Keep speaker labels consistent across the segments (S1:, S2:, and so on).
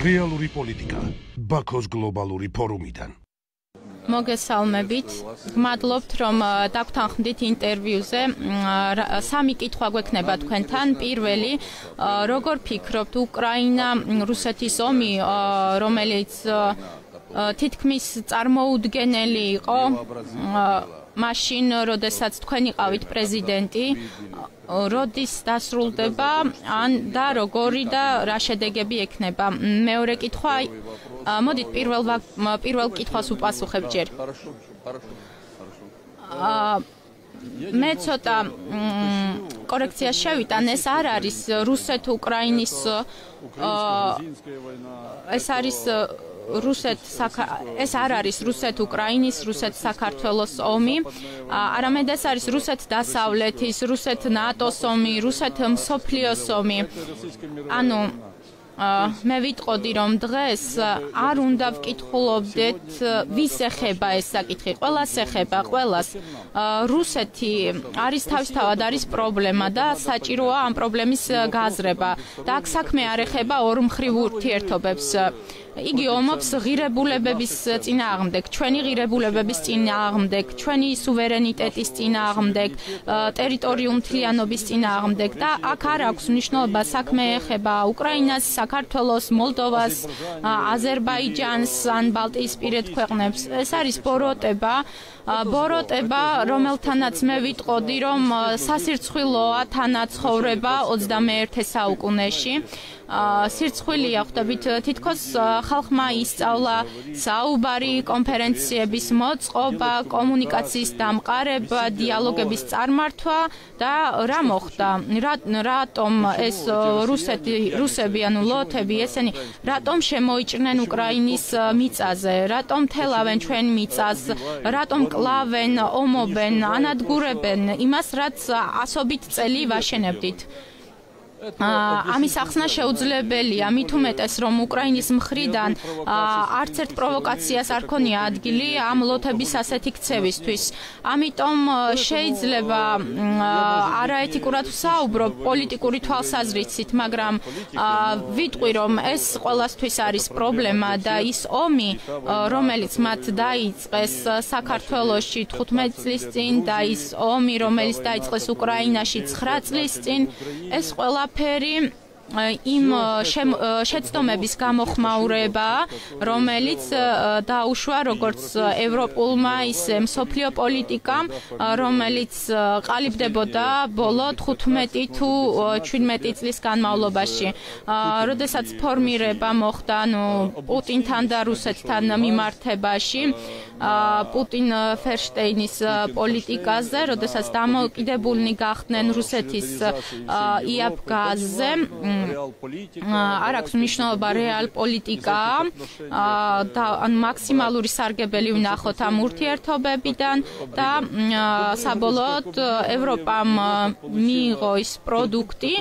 S1: რეალური პოლიტიკა ბაქოს გლობალური ფორუმიდან
S2: მოგესალმებით. გმადლობთ, რომ დაგვთანხმდით ინტერვიუზე. სამი კითხვა გვექნება თქვენთან. პირველი, როგორ ფიქრობთ, უკრაინა რუსეთის ომი, რომელიც თითქმის წარმოუდგენელი იყო, მაშინ, როდესაც თქვენ იყავით პრეზიდენტი, როდის დასრულდება ან და როგორი და რა შედეგები ექნება? მეორე კითხვა მოდით პირველ პირველ კითხვას უპასუხებ ჯერ. აა მე ცოტა კორექცია შევიტან ეს არ არის რუსეთ-უკრაინის აა ეს არის რუსეთ ეს არ არის რუსეთ-უკრაინის, რუსეთ-საქართველოს ომი, არამედ ეს არის რუსეთ-დასავლეთის, რუსეთ-ნატოს ომი, რუსეთ-მსოფლიოს ომი. ანუ მე ვიტყოდი რომ დღეს არ უნდა ვკითხულობდეთ ვის ეხება ეს საკითხი. ყველას ეხება ყველას. რუსეთი არის თავისთავად არის პრობლემა და საჭიროა ამ პრობლემის გაზრება. და აქ საქმე არ ეხება ორმხრივ ურთიერთობებს იგი ომობს ღირებულებების წინააღმდეგ, ჩვენი ღირებულებების წინააღმდეგ, ჩვენი სუვერენიტეტის წინააღმდეგ, ტერიტორიულ მთლიანობის წინააღმდეგ და აქ არ აქვს მნიშვნელობა საქმე ეხება უკრაინას, საქართველოს, მოლდოვას, აზერბაიჯანს ან ბალტიისპირეთ ქვეყნებს. ეს არის ბოროტება, ბოროტება, რომელთანაც მე ვიტყოდი, რომ სასირცხვილოა თანაცხოვრება 21 საუკუნეში. სირცხვილია ხვდებით თითქოს ხალხმა ისწავლა საუბარი კონფერენციების მოწყობა კომუნიკაციის დამყარება დიალოგების წარმართვა და რა მოხდა? რატომ ეს რუსეთი რუსები ანუ ლოთები ესენი რატომ შემოიჭრნენ უკრაინის მიწაზე? რატომ თელავენ ჩვენ მიწას? რატომ კლავენ ომობენ ანადგურებენ იმას რაც ასობით წელი ვაშენებდით ამის ახსნა შეუძლებელია. მით უმეტეს რომ უკრაინის მხრიდან არც ერთ პროვოკაციას არ ქონია ადგილი ამ ლოთების ასეთი ქცევისთვის. ამიტომ შეიძლება არაეთიკურად ვსაუბრო პოლიტიკური თვალსაზრისით მაგრამ ვიტყვი რომ ეს ყოველასთვის არის პრობლემა და ის ომი რომელიც მათ დაიწყეს საქართველოსში 15 წლის წინ და ის ომი რომელიც დაიწყეს უკრაინაში 9 წლის წინ ეს ყველა ყველაფერი იმ შეცდომების გამოხმაურება, რომელიც დაუშვა როგორც ევროპულმა, ისე მსოფლიო პოლიტიკამ, რომელიც ყალიბდებოდა ბოლო 15 თუ 17 წლის განმავლობაში. როდესაც ფორმირება მოხდა, ну, პუტინთან და რუსეთთან მიმართებაში, პუტინ ფერშტეინის პოლიტიკაზე, როდესაც დამოკიდებულნი გახდნენ რუსეთის იაპ გაზზე, არ აქვს მნიშვნელობა რეალ პოლიტიკა და ან მაქსიმალური სარგებელი ვნახოთ ამ ურთიერთობებიდან და საბოლოოდ ევროპამ მიიღო ის პროდუქტი,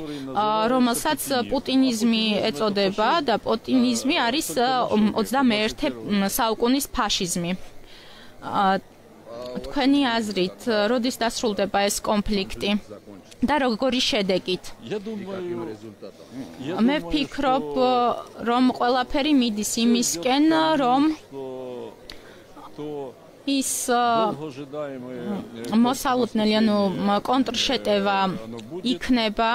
S2: რომელსაც პუტინიზმი ეწოდება და პუტინიზმი არის 21 საუკუნის ფაშიზმი. თქვენი აზრით, როდის დასრულდება ეს კონფლიქტი? და როგორი შედეგით? მე ვფიქრობ, რომ ყველაფერი მიდის იმისკენ, რომ ის მოსალოდნელი, ანუ კონტრშეტევა იქნება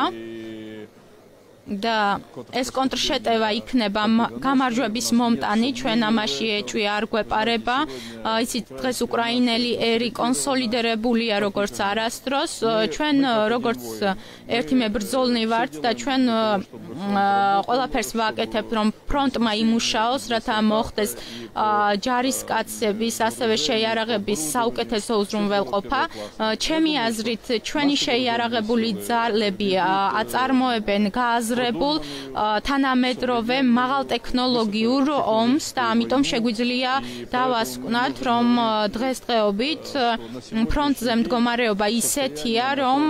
S2: და ეს კონტრშეტევა იქნება გამარჯვების მომტანი ჩვენ ამაში ეჭვი არ გვეპარება. იცით დღეს უკრაინელი ერი კონსოლიდირებულია როგორც არასდროს. ჩვენ როგორც ერთი მებრძოლნი ვართ და ჩვენ ყველაფერს ვაკეთებთ რომ ფრონტმა იმუშაოს რათა მოხდეს ჯარისკაცების ასევე შეიარაღების საუკეთესო უზრუნველყოფა. ჩემი აზრით ჩვენი შეიარაღებული ძალები აწარმოებენ გაზ გააზრებულ თანამედროვე მაღალტექნოლოგიურ ომს და ამიტომ შეგვიძლია დავასკვნათ, რომ დღესდღეობით ფრონტზე მდგომარეობა ისეთია, რომ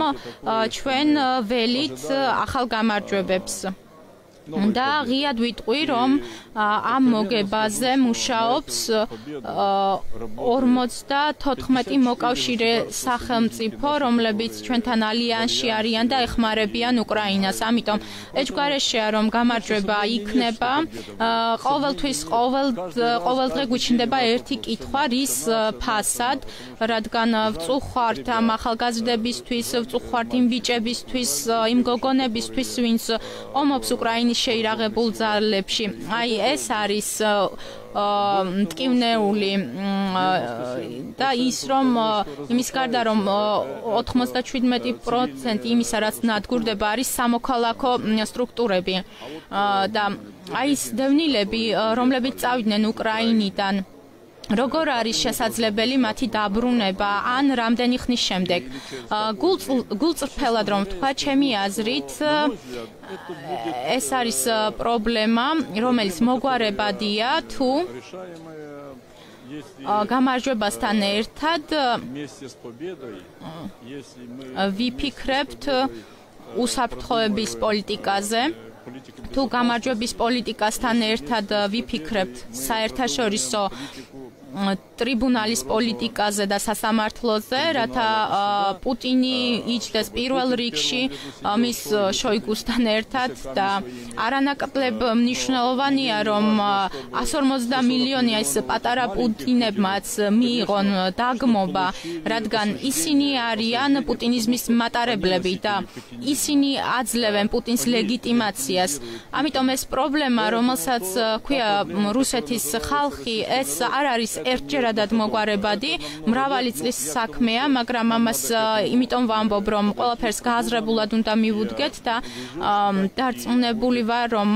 S2: ჩვენ ველით ახალ გამარჯვებებს და ღიად ვიტყვი რომ ამ მოგებაზე მუშაობს 54 მოკავშირე სახელმწიფო რომლებიც ჩვენთან ალიანსში არიან და ეხმარებიან უკრაინას ამიტომ ეჭგვარეშეა რომ გამარჯვება იქნება ყოველთვის ყოველ ყოველდღე გვიჩნდება ერთი კითხვა რის ფასად რადგან ვწუხართ ამ ახალგაზრდებისთვის ვწუხართ იმ ბიჭებისთვის იმ გოგონებისთვის ვინც ომობს უკრაინის შეირაღებულ ძალებში. აი ეს არის მტკივნეული და ის რომ იმის გარდა რომ 97% იმისა რაც ნადგურდება არის სამოქალაქო სტრუქტურები და აი ეს დევნილები რომლებიც წავიდნენ უკრაინიდან როგორ არის შესაძლებელი მათი დაბრუნება ან რამდენი ხნის შემდეგ? გულწრფელად რომ თქვა, ჩემი აზრით ეს არის პრობლემა, რომელიც მოგვარებადია თუ გამარჯვებასთან ერთად ვიფიქრებთ უსაფრთხოების პოლიტიკაზე თუ გამარჯვების პოლიტიკასთან ერთად ვიფიქრებთ საერთაშორისო ტრიბუნალის პოლიტიკაზე და სასამართლოზე, რათა პუტინი იჯდეს პირველ რიგში მის შოიგუსთან ერთად და არანაკლებ მნიშვნელოვანია, რომ 150 მილიონი ეს პატარა პუტინებმაც მიიღონ დაგმობა, რადგან ისინი არიან პუტინიზმის მატარებლები და ისინი აძლევენ პუტინს ლეგიტიმაციას. ამიტომ ეს პრობლემა, რომელსაც ქვია რუსეთის ხალხი, ეს არ არის ერთჯერადად მოგვარებადი, მრავალი წლის საქმეა, მაგრამ ამას იმიტომ ვამბობ, რომ ყველაფერს გააზრებულად უნდა მივუდგეთ და დარწმუნებული ვარ, რომ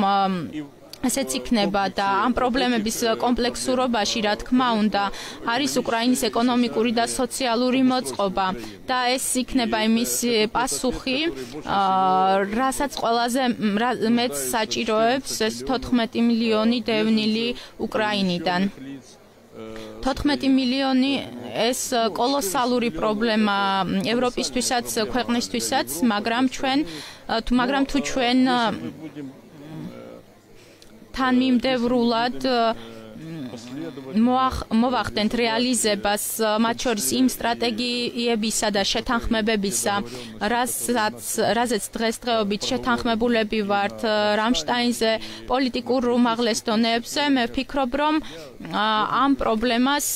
S2: ასეც იქნება და ამ პრობლემების კომპლექსურობაში, რა თქმა უნდა, არის უკრაინის ეკონომიკური და სოციალური მოწყობა და ეს იქნება იმის პასუხი, რასაც ყველაზე მეც საჭიროებს ეს 14 მილიონი დევნილი უკრაინიდან. 14 მილიონი ეს კოლოსალური პრობლემა ევროპისთვისაც, ქვეყნისთვისაც, მაგრამ ჩვენ თუ მაგრამ თუ ჩვენ თანმიმდევრულად მოვახდენთ რეალიზებას მათ შორის იმ სტრატეგიებისა და შეთანხმებებისა, რასაც რაზეც დღესდღეობით შეთანხმებულები ვართ რამშტაინზე პოლიტიკურ უმაღლეს დონეებზე, მე ვფიქრობ, რომ ამ პრობლემას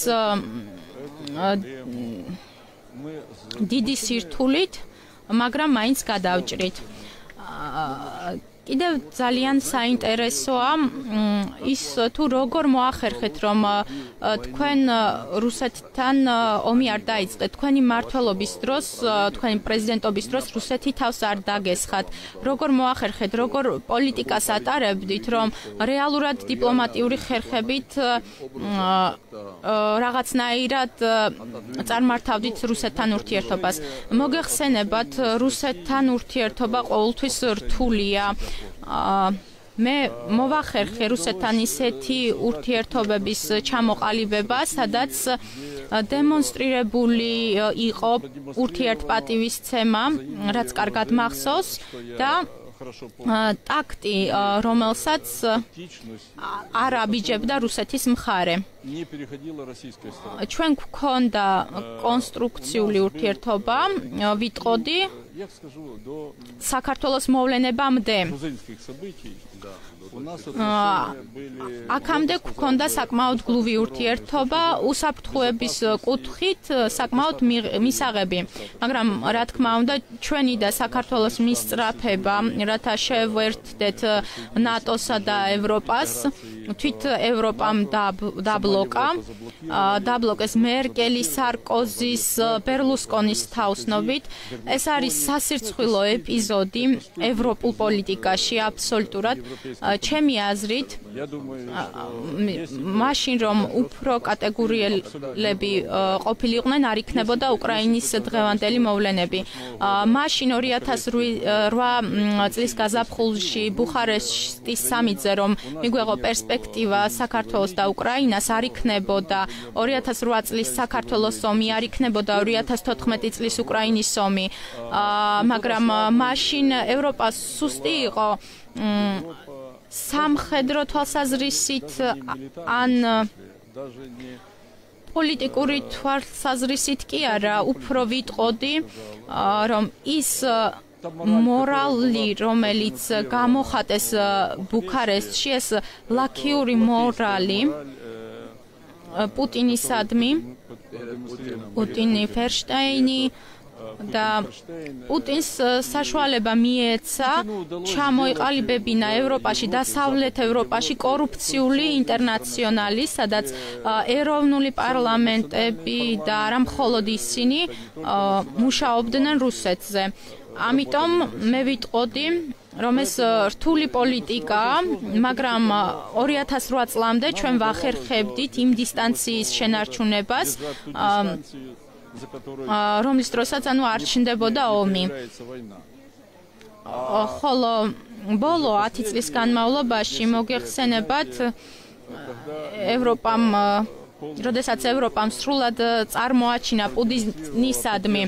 S2: დიდი სირთულით, მაგრამ მაინც გადავჭრით. კიდევ ძალიან საინტერესოა ის თუ როგორ მოახერხეთ რომ თქვენ რუსეთთან ომი არ დაიწყეთ თქვენი მართლობის დროს თქვენი პრეზიდენტობის დროს რუსეთი თავს არ დაგესხათ. როგორ მოახერხეთ? როგორ პოლიტიკას ატარებდით რომ რეალურად დიპლომატიური ხერხებით რაღაცნაირად წარმართავდით რუსეთთან ურთიერთობას? მოგეხსენებათ რუსეთთან ურთიერთობა ყოველთვის რთულია მე მოვახერხე რუსეთთან ისეთი ურთიერთობების ჩამოყალიბება, სადაც დემონსტრირებული იყო ურთიერთპატივისცემა, რაც კარგად მახსოვს და ტაქტი, რომელსაც არ აბიჯებდა რუსეთის მხარე. ჩვენ გვქონდა კონსტრუქციული ურთიერთობა, ვიტყოდი საქართველოს მოვლენებამდე. აქამდე გქონდა საკმაოდ გლუვი ურთიერთობა უსაფრთხოების კუთხით საკმაოდ მისაღები. მაგრამ რა თქმა უნდა ჩვენი და საქართველოს მისწრაფება რათა შევერთდეთ ნატოსა და ევროპას თვით ევროპამ დაბლოკა. დაბლოკეს მერკელის სარკოზის ბერლუსკონის თაოსნობით ეს არის სასირცხვილო ეპიზოდი ევროპულ პოლიტიკაში აბსოლუტურად ჩემი აზრით მაშინ რომ უფრო კატეგორიელები ყოფილიყვნენ არ იქნებოდა უკრაინის დღევანდელი მოვლენები. მაშინ 2008 წლის გაზაფხულში ბუხარესტის სამიტზე რომ მიგვეღო პერსპექტივა საქართველოს და უკრაინას არ იქნებოდა. 2008 წლის საქართველოს ომი არ იქნებოდა 2014 წლის უკრაინის ომი. მაგრამ მაშინ ევროპა სუსტი იყო სამხედრო თვალსაზრისით ან პოლიტიკური თვალსაზრისით კი არა, უფრო ვიტყოდი, რომ ის მორალი, რომელიც გამოხატეს ბუქარესტში, ეს ლაქიური მორალი პუტინისადმი, პუტინი ფერშტაინი და პუტინს საშუალება მიეცა ჩამოიყალიბებინა ევროპაში დასავლეთ ევროპაში კორუფციული ინტერნაციონალი, სადაც ეროვნული პარლამენტები და არა მხოლოდ ისინი მუშაობდნენ რუსეთზე. ამიტომ მე ვიტყოდი რომ ეს რთული პოლიტიკაა, მაგრამ 2008 წლამდე ჩვენ ვახერხებდით იმ დისტანციის შენარჩუნებას, რომლის დროსაც ანუ არ ჩნდებოდა ომი. ხოლო ბოლო 10 წლის განმავლობაში მოგეხსენებათ ევროპამ როდესაც ევროპამ სრულად წარმოაჩინა პუტინისადმი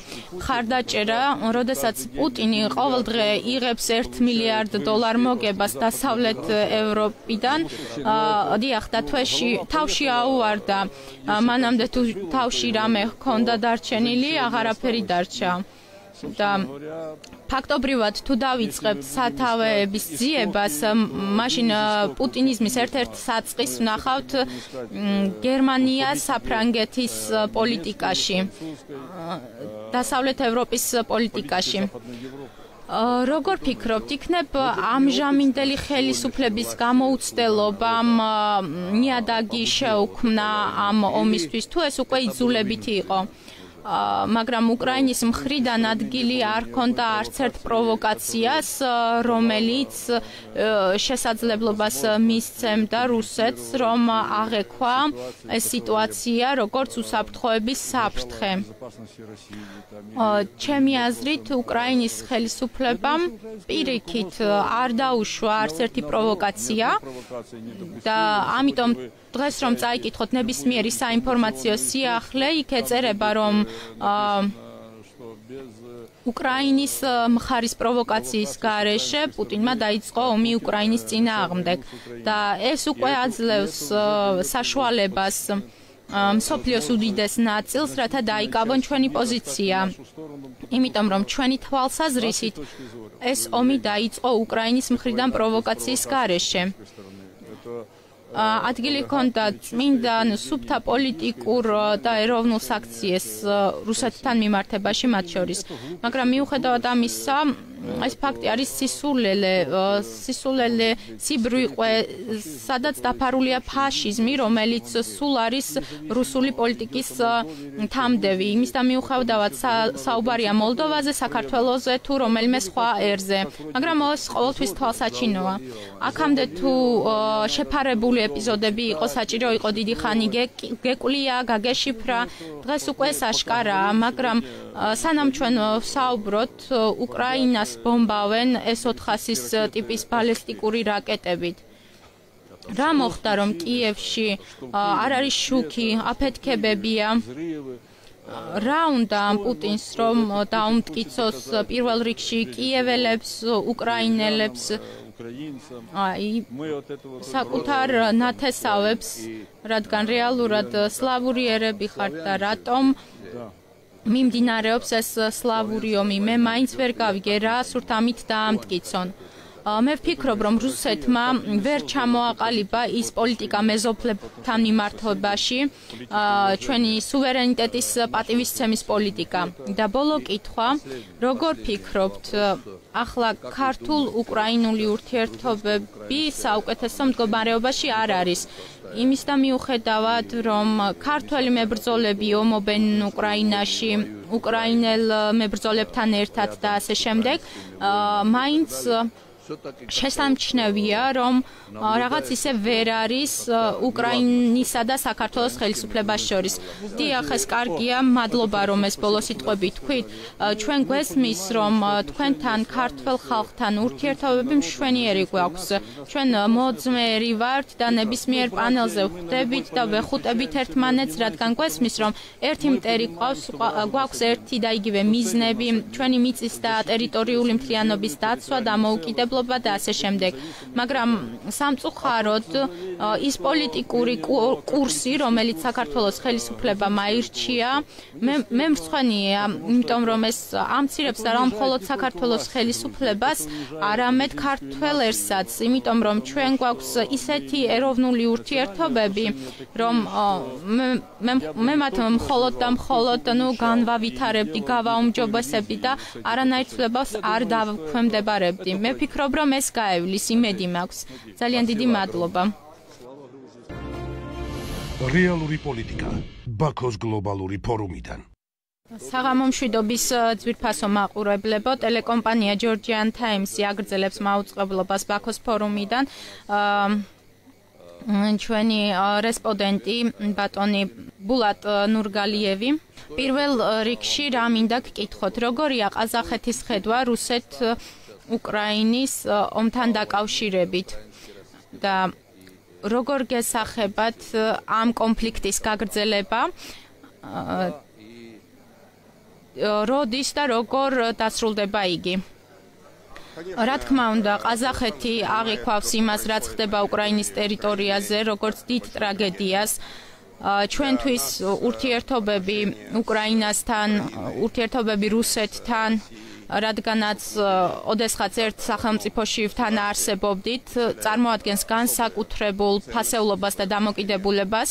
S2: ხარდაჭერა, როდესაც პუტინი ყოველდღე იღებს 1 მილიარდ დოლარ მოგებას დასავლეთ ევროპიდან, დიახ, და თვეში თავში აუარდა, მანამდე თუ თავში რამე ჰქონდა დარჩენილი, აღარაფერი დარჩა. და ფაქტობრივად თუ დავიწყებთ სათავეების ძიებას, მაშინ პუტინიზმის ერთ-ერთ საწყის ვნახავთ გერმანიას საფრანგეთის პოლიტიკაში. დასავლეთ ევროპის პოლიტიკაში. როგორ ფიქრობთ, იქნებ ამჟამინდელი ხელისუფლების გამოუცდელობამ ნიადაგი შეუქმნა ამ ომისთვის თუ ეს უკვე იძულებითი იყო? მაგრამ უკრაინის მხრიდან ადგილი არ ქონდა არც ერთ პროვოკაციას, რომელიც შესაძლებლობას მისცემდა რუსეთს, რომ აღექვა ეს სიტუაცია როგორც უსაფრთხოების საფრთხე. ჩემი აზრით, უკრაინის ხელისუფლებამ პირიქით არ დაუშვა არც ერთი პროვოკაცია და ამიტომ დღეს რომ წაიკითხოთ ნებისმიერი საინფორმაციო სიახლე, იქ ეწერება რომ უკრაინის მხარის პროვოკაციის გარეშე პუტინმა დაიწყო ომი უკრაინის წინააღმდეგ და ეს უკვე აძლევს საშუალებას სოფლიოს უდიდეს ნაწილს, რათა დაიკავონ ჩვენი პოზიცია. იმიტომ რომ ჩვენი თვალსაზრისით ეს ომი დაიწყო უკრაინის მხრიდან პროვოკაციის გარეშე. ადგილი ჰქონდა წმინდა სუბთა პოლიტიკურ და ეროვნულ საქციეს რუსეთთან მიმართებაში მათ შორის. მაგრამ მიუხედავად ამისა, ეს ფაქტი არის სისულელე, სისულელე სიბრიყვე, სადაც დაფარულია ფაშიზმი, რომელიც სულ არის რუსული პოლიტიკის თამდევი. იმის და მიუხედავად საუბარია მოლდოვაზე, საქართველოსზე თუ რომელიმე სხვა ერზე, მაგრამ ეს ყოველთვის თვალსაჩინოა. აქამდე თუ შეფარებული ეპიზოდები იყო საჭირო იყო დიდი ხანი გეკვლია, გაგეშიფრა, დღეს უკვე საშკარაა, მაგრამ სანამ ჩვენ საუბრობთ უკრაინას ბომბავენ S400-ის ტიპის ბალისტიკური რაკეტებით. რა მოხდა რომ კიევში არ არის შუქი, აფეთქებებია? რა უნდა ამ პუტინს რომ დაუმტკიცოს პირველ რიგში კიეველებს, უკრაინელებს? აი საკუთარ ნათესავებს, რადგან რეალურად სლავური ერები ხართ და რატომ მიმდინარეობს ეს სლავური ომი. მე მაინც ვერ გავიგე რა სურთ ამით დაამტკიცონ. მე ვფიქრობ, რომ რუსეთმა ვერ ჩამოაყალიბა ის პოლიტიკა მეზოფლებთან მიმართებაში, ჩვენი სუვერენიტეტის პატივისცემის პოლიტიკა. და ბოლო კითხვა, როგორ ფიქრობთ, ახლა ქართულ-უკრაინული ურთიერთობები საუკეთესო მდგომარეობაში არ არის? იმის და მიუხედავად, რომ ქართველი მებრძოლები ომობენ უკრაინაში, უკრაინელ მებრძოლებთან ერთად და ასე შემდეგ, მაინც შესამჩნევია, რომ რაღაც ისე ვერ არის უკრაინისა და საქართველოს ხელისუფლებას შორის. დიახ, ეს კარგია, მადლობა რომ ეს ბოლო სიტყვები თქვით. ჩვენ გვესმის, რომ თქვენთან ქართულ ხალხთან ურთიერთობები მშვენიერი გვაქვს. ჩვენ მოძმერი ვართ და ნებისმიერ პანელზე ვხვდებით და ვეხუტებით ერთმანეთს, რადგან გვესმის, რომ ერთი მტერი ყავს, გვაქვს ერთი და იგივე მიზნები, ჩვენი მიწის და ტერიტორიული მთლიანობის დაცვა და მოუკიდებლობა მშენებლობა და ასე შემდეგ. მაგრამ სამწუხაროდ ის პოლიტიკური კურსი, რომელიც საქართველოს ხელისუფლებამ აირჩია, მე მე მრცხვენია, იმიტომ რომ ეს ამცირებს არა მხოლოდ საქართველოს ხელისუფლებას, არამედ ქართულ ერსაც, იმიტომ რომ ჩვენ გვაქვს ისეთი ეროვნული ურთიერთობები, რომ მე მე მათ მხოლოდ და მხოლოდ ნუ განვავითარებდი, გავაუმჯობესებდი და არანაირ ცვლებას არ დავქვემდებარებდი. მე ვფიქრობ, რომ ეს გაევლის, იმედი მაქვს. ძალიან დიდი მადლობა.
S1: რეალური პოლიტიკა ბაქოს გლობალური ფორუმიდან
S2: საღამო მშვიდობის ძვირფასო მაყურებლებო ტელეკომპანია Georgian Times-ი აგრძელებს მაუწყებლობას ბაქოს ფორუმიდან ჩვენი რესპონდენტი ბატონი ბულატ ნურგალიევი პირველ რიგში რა მინდა გკითხოთ როგორია ყაზახეთის ხედვა რუსეთ უკრაინის ომთან დაკავშირებით. და როგორ გესახებათ ამ კონფლიქტის გაგრძელება? როდის და როგორ დასრულდება იგი? რა თქმა უნდა ყაზახეთი აღიქვავს იმას რაც ხდება უკრაინის ტერიტორიაზე როგორც დიდ ტრაგედიას. ჩვენთვის ურთიერთობები უკრაინასთან ურთიერთობები რუსეთთან რადგანაც ოდესღაც ერთ სახელმწიფოში თან არსებობდით, წარმოადგენს განსაკუთრებულ ფასეულობას და დამოკიდებულებას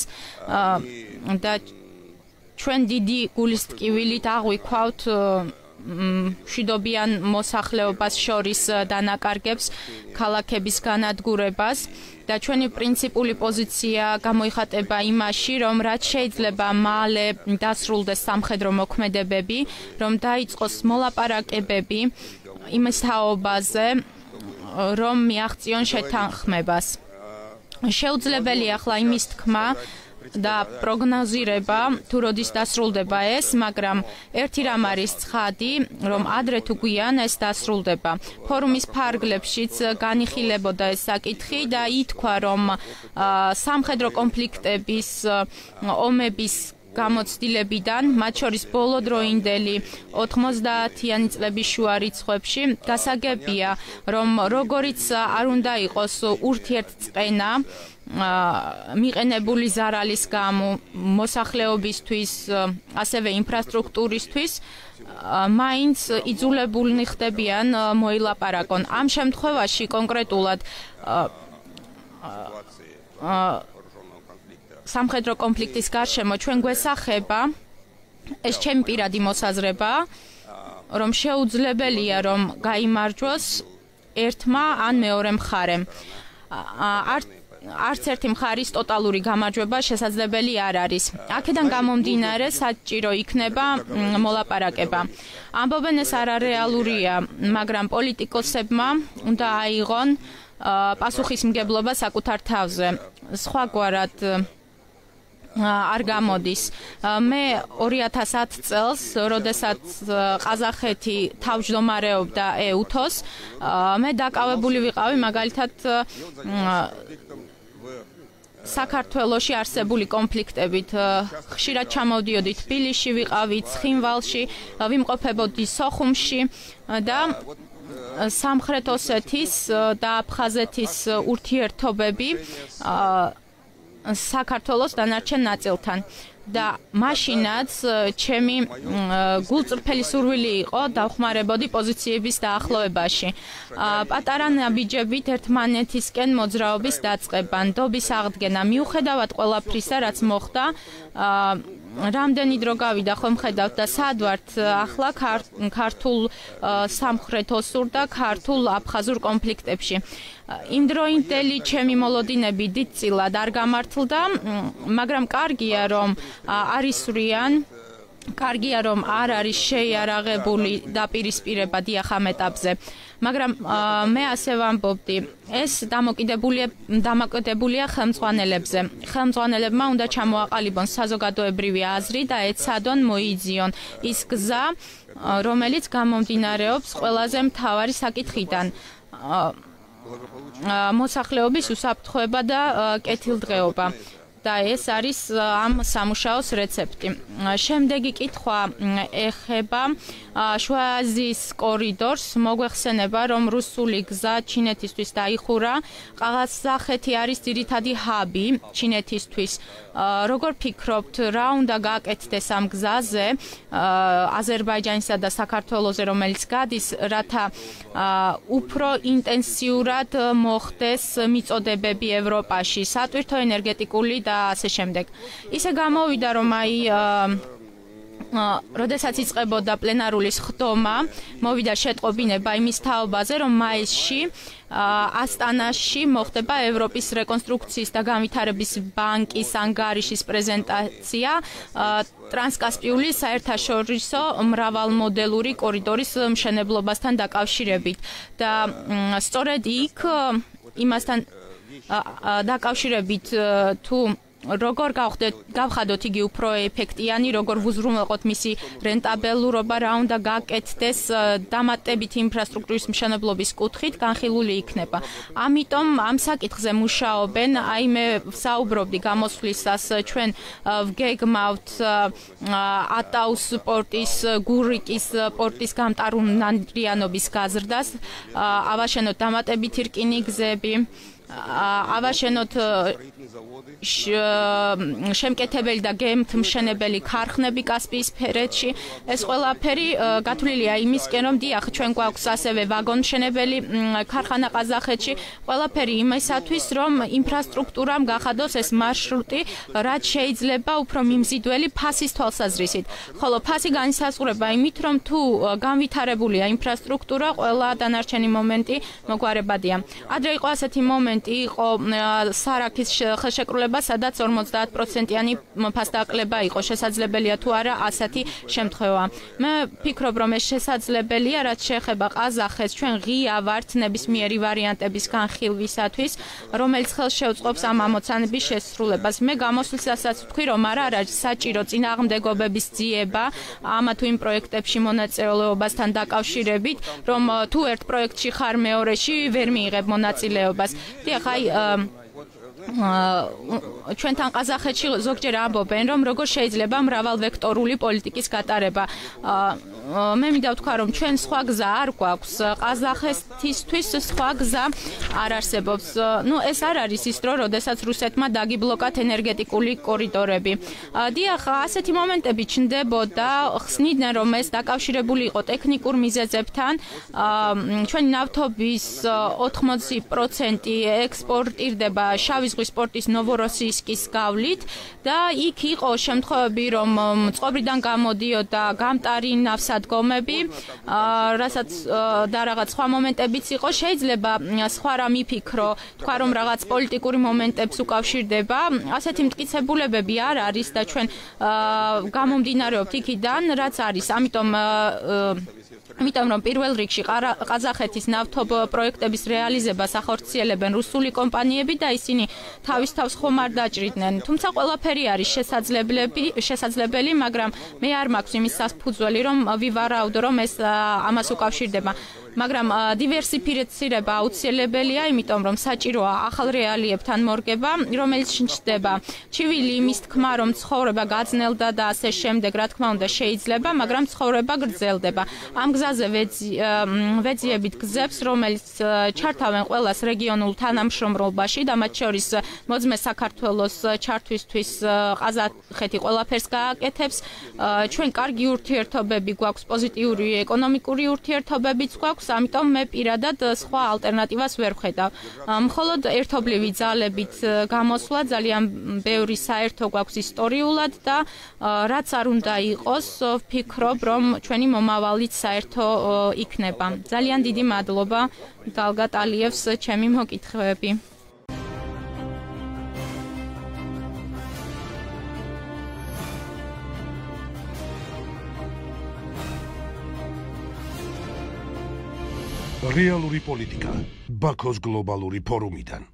S2: და ჩვენ დიდი გულის ტკივილით აღვიქვავთ მშვიდობიან მოსახლეობას შორის დანაკარგებს ქალაქების განადგურებას და ჩვენი პრინციპული პოზიცია გამოიხატება იმაში, რომ რაც შეიძლება მალე დასრულდეს სამხედრო მოქმედებები, რომ დაიწყოს მოლაპარაკებები იმის თაობაზე, რომ მიაღწიონ შეთანხმებას. შეუძლებელია ახლა იმის თქმა, და პროგნოზირება თუ როდის დასრულდება ეს, მაგრამ ერთი რამ არის ცხადი, რომ ადრე თუ გვიან ეს დასრულდება. ფორუმის ფარგლებშიც განიხილებოდა ეს საკითხი და ითქვა, რომ სამხედრო კონფლიქტების ომების გამოცდილებიდან, მათ შორის ბოლოდროინდელი 90-იანი წლების შუა რიცხვებში, გასაგებია, რომ როგორიც არ უნდა იყოს ურთიერთწყენა მიყენებული ზარალის გამო მოსახლეობისთვის, ასევე ინფრასტრუქტურისთვის მაინც იძულებულნი ხდებიან მოილაპარაკონ. ამ შემთხვევაში კონკრეტულად სამხედრო კონფლიქტის გარშემო ჩვენ გვესახება ეს ჩემი პირადი მოსაზრება რომ შეუძლებელია რომ გამოიმარჯვოს ერთმა ან მეორე მხარემ. არ არც ერთი მხარის ტოტალური გამარჯვება შესაძლებელი არ არის. აქედან გამომდინარე, საჭირო იქნება მოლაპარაკება. ამბობენ ეს არარეალურია, მაგრამ პოლიტიკოსებმა უნდა აიღონ პასუხისმგებლობა საკუთარ თავზე. სხვაგვარად არ გამოდის. მე 2010 წელს, როდესაც ყაზახეთი თავმჯდომარეობდა ეუთოს, მე დაკავებული ვიყავი მაგალითად საქართველოში არსებული კონფლიქტებით ხშირად ჩამოვდიოდი თბილისში, ვიყავი ცხინვალში, ვიმყოფებოდი სოხუმში და სამხრეთ ოსეთის და აფხაზეთის ურთიერთობები საქართველოს დანარჩენ ნაწილთან და მაშინაც ჩემი გულწრფელი სურვილი იყო დავხმარებოდი პოზიციების დაახლოებაში. პატარა ნაბიჯებით ერთმანეთისკენ მოძრაობის დაწყება, ნდობის აღდგენა, მიუხედავად ყველაფრისა, რაც მოხდა, რამდენი დრო გავიდა ხომ ხედავთ და სად ვართ ახლა ქართულ სამხრეთოსურ და ქართულ აფხაზურ კონფლიქტებში. იმ დროინდელი ჩემი მოლოდინები დიდწილად არ გამართლდა, მაგრამ კარგია რომ არისვრიან კარგია რომ არ არის შეიარაღებული დაპირისპირება დიახამ ეტაპზე მაგრამ მე ასე ვამბობდი ეს დამოკიდებულია დამოკიდებულია ხელმძღვანელებზე. ხელმძღვანელებმა უნდა ჩამოაყალიბონ საზოგადოებრივი აზრი და ეცადონ მოიძიონ ის გზა რომელიც გამომდინარეობს ყველაზე მთავარი საკითხიდან. მოსახლეობის უსაფრთხოება და კეთილდღეობა და ეს არის ამ სამუშაოს რეცეპტი. შემდეგი კითხვა ეხება შუაზიის კორიდორს. მოგვეხსენება, რომ რუსული გზა ჩინეთისთვის დაიხურა. ყაზახეთი არის ძირითადი ჰაბი ჩინეთისთვის. როგორ ფიქრობთ, რა უნდა გააკეთდეს ამ გზაზე აზერბაიჯანისა და საქართველოს რომელიც გადის, რათა უფრო ინტენსიურად მოხდეს მიწოდებები ევროპაში, სატვირთო ენერგეტიკული და ასე შემდეგ. ისე გამოვიდა, რომ აი როდესაც იწყებოდა პლენარული სხდომა, მოვიდა შეტყობინება იმის თაობაზე, რომ მაისში ასტანაში მოხდება ევროპის რეკონსტრუქციის და განვითარების ბანკის ანგარიშის პრეზენტაცია ტრანსკასპიული საერთაშორისო მრავალმოდელური კორიდორის მშენებლობასთან დაკავშირებით და სწორედ იქ იმასთან დაკავშირებით თუ როგორ გავხდეთ გავხადოთ იგი უფრო ეფექტიანი, როგორ ვუზრუნველყოთ მისი რენტაბელურობა, რა უნდა გაკეთდეს დამატებით ინფრასტრუქტურის მშენებლობის კუთხით, განხილული იქნება. ამიტომ ამ საკითხზე მუშაობენ, აი მე საუბრობდი გამოსვლისას ჩვენ ვგეგმავთ ატაუს პორტის, გურიკის პორტის გამტარუნანრიანობის გაზრდას, ავაშენოთ დამატებითი რკინიგზები ავაშენოთ შემკეთებელი და გემთმშენებელი ქარხნები კასპიის ფერეთში. ეს ყველაფერი გათვლილია იმისკენ რომ დიახ ჩვენ გვაქვს ასევე ვაგონმშენებელი ქარხანა ყაზახეთში. ყველაფერი იმისათვის რომ ინფრასტრუქტურამ გახადოს ეს მარშრუტი რაც შეიძლება უფრო მიმზიდველი ფასის თვალსაზრისით. ხოლო ფასი განისაზღვრება იმით რომ თუ განვითარებულია ინფრასტრუქტურა ყველა დანარჩენი მომენტი მოგვარებადია. ადრე იყო ასეთი მომენტი იყო სარაქის ხელშეკრულება, სადაც 50%-იანი ფასდაკლება იყო. შესაძლებელია თუ არა ასეთი შემთხვევა. მე ფიქრობ, რომ ეს შესაძლებელია, რაც შეეხება ყაზახეთს, ჩვენ ღია ვართ ნებისმიერი ვარიანტების განხილვისათვის, რომელიც ხელშეუწყობს ამ ამოცანების შესრულებას. მე გამოსვლისასაც ვთქვი, რომ არა არა საჭირო წინააღმდეგობების ძიება ამა თუ იმ პროექტებში მონაწილეობასთან დაკავშირებით, რომ თუ ერთ პროექტში ხარ მეორეში ვერ მიიღებ მონაწილეობას. დიახ, აი ჩვენთან ყაზახეთში ზოგჯერ ამბობენ, რომ როგორ შეიძლება მრავალვექტორული პოლიტიკის გატარება. მე მინდა ვთქვა, რომ ჩვენ სხვა გზა არ გვაქვს. ყაზახეთისთვის სხვა გზა არ არსებობს. ნუ ეს არ არის ის დრო, როდესაც რუსეთმა დაგიბლოკათ ენერგეტიკული კორიდორები. დიახ, ასეთი მომენტები ჩნდებოდა, ხსნიდნენ, რომ ეს დაკავშირებული იყო ტექნიკურ მიზეზებთან. ჩვენი ნავთობის 80% ექსპორტირდება შავი ზღვის პორტის ნოვოროსიისკის გავლით და იქ იყო შემთხვევები, რომ წყობრიდან გამოდიოდა გამტარი ნავსა სადგომები, რასაც და რაღაც სხვა მომენტებიც იყო, შეიძლება სხვა რა მიფიქრო, თქვა რომ რაღაც პოლიტიკური მომენტებს უკავშირდება, ასეთი მტკიცებულებები არ არის და ჩვენ გამომდინარეობთ იქიდან, რაც არის, ამიტომ ამიტომ რომ პირველ რიგში ყაზახეთის ნავთობ პროექტების რეალიზებას ახორციელებენ რუსული კომპანიები და ისინი თავის თავს ხომ არ დაჭრიდნენ. თუმცა ყველაფერი არის შესაძლებელი, შესაძლებელი, მაგრამ მე არ მაქვს იმის საფუძველი რომ ვივარაუდო რომ ეს ამას უკავშირდება. მაგრამ დივერსიფიცირება აუცილებელია, იმიტომ რომ საჭიროა ახალ რეალიებთან მორგება, რომელიც ჩნდება. ჩივილი იმის თქმა, რომ ცხოვრება გაძნელდა და ასე შემდეგ, რა თქმა უნდა, შეიძლება, მაგრამ ცხოვრება გრძელდება. ამ გზაზე ვეძიებით გზებს, რომელიც ჩართავენ ყოველას რეგიონულ თანამშრომლობაში და მათ შორის მოძმე საქართველოს ჩართვისთვის ყაზახეთი ყველაფერს გააკეთებს. ჩვენ კარგი ურთიერთობები გვაქვს, პოზიტიური ეკონომიკური ურთიერთობებიც გვაქვს. აქვს, ამიტომ მე პირადად სხვა ალტერნატივას ვერ ვხედავ. მხოლოდ ერთობლივი ძალებით გამოსვლა ძალიან ბევრი საერთო გვაქვს ისტორიულად და რაც არ უნდა იყოს, ვფიქრობ, რომ ჩვენი მომავალიც საერთო იქნება. ძალიან დიდი მადლობა დალგატალიევს ჩემი მოკითხები.
S1: რეალური პოლიტიკა. ბაქოს გლობალური ფორუმიდან